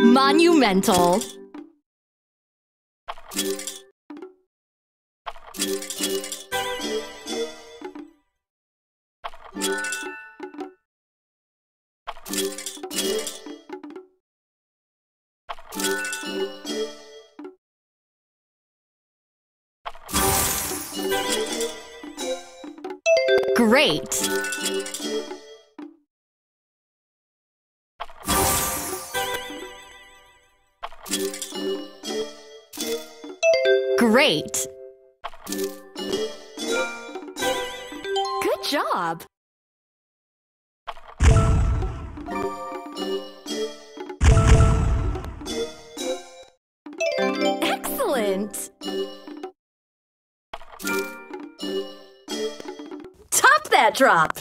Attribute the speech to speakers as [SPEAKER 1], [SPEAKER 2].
[SPEAKER 1] Monumental. Great! Great! Good job! Excellent! Top that drop!